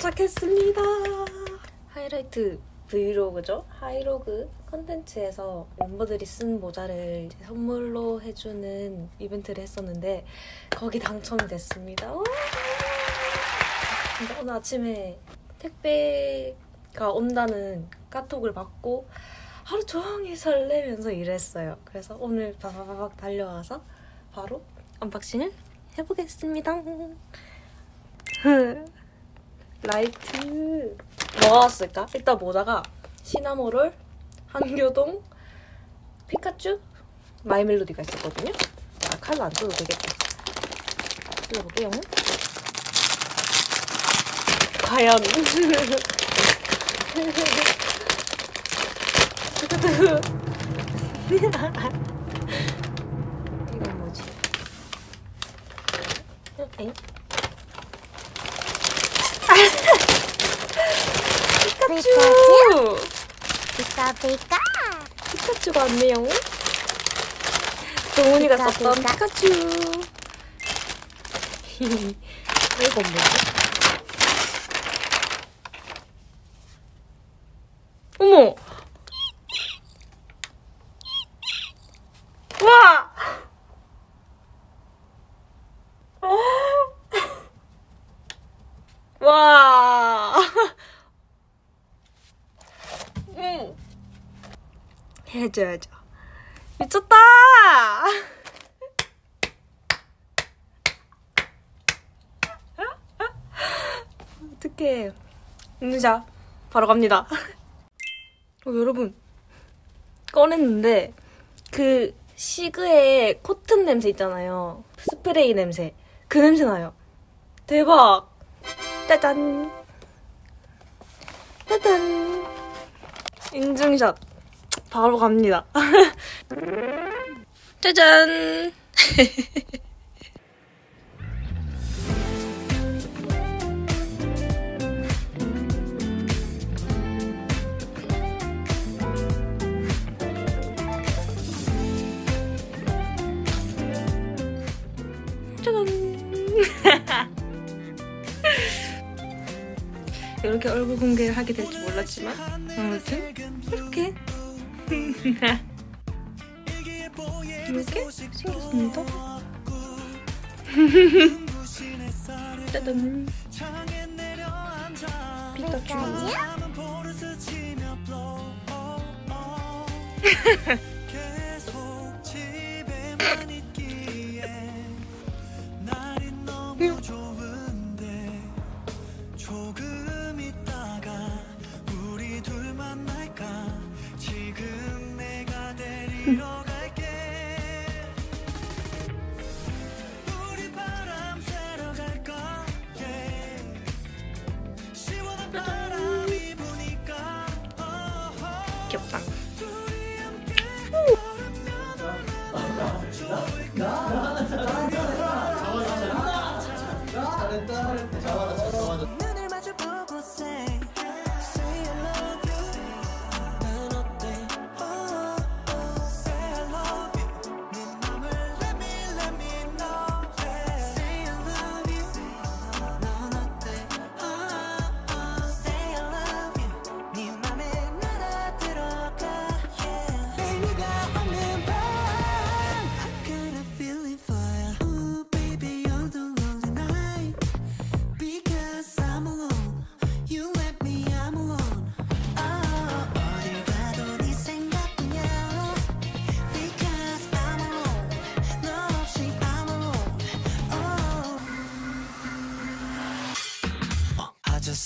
도착했습니다. 하이라이트 브이로그죠? 하이로그 컨텐츠에서 멤버들이 쓴 모자를 선물로 해주는 이벤트를 했었는데 거기 당첨이 됐습니다. 오늘 아침에 택배가 온다는 카톡을 받고 하루 종일 설레면서 일했어요. 그래서 오늘 바바바박 달려와서 바로 unboxing을 해보겠습니다. 라이트 뭐가 왔을까? 일단 모자가 시나모롤, 한교동, 피카츄, 마이멜로디가 있었거든요. 아, 칼로 안 써도 되겠다. 뜯어볼게요. 과연 이건 뭐지? 엥? 피카츄! 피카 피카 피카츄가 왔네요. 동훈이가 썼던 피카. 피카츄. 이건 뭐지? 어머! 와! 와! 응. 해줘야죠. 미쳤다! 어떡해. 자, 바로 갑니다. 어, 여러분, 꺼냈는데, 그, 시그의 코튼 냄새 있잖아요. 스프레이 냄새. 그 냄새 나요. 대박! 짜잔! 짜잔! 인증샷. 바로 갑니다. 짜잔! 이렇게 얼굴 공개를 하게 될 줄 몰랐지만 아무튼 이렇게 이렇게 생겼습니다. 짜잔. 피카츄. Hmm.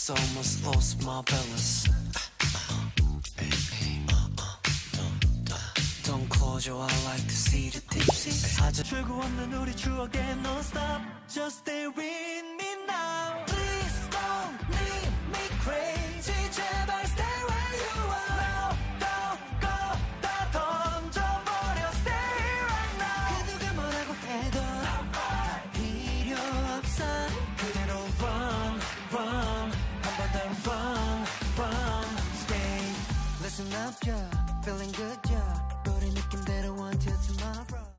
just almost lost my balance. Don't close your eyes like to see the deep sea. I just trigger on the nudie, true again, non stop. Just stay real.